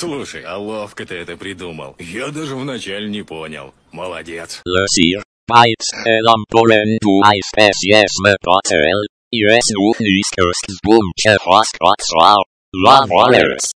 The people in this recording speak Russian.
Слушай, а ловко ты это придумал. Я даже вначале не понял. Молодец. Le sire, bites elam poren du especies me potel, ires nu niskers bum che hoskrotsrar, la voleres.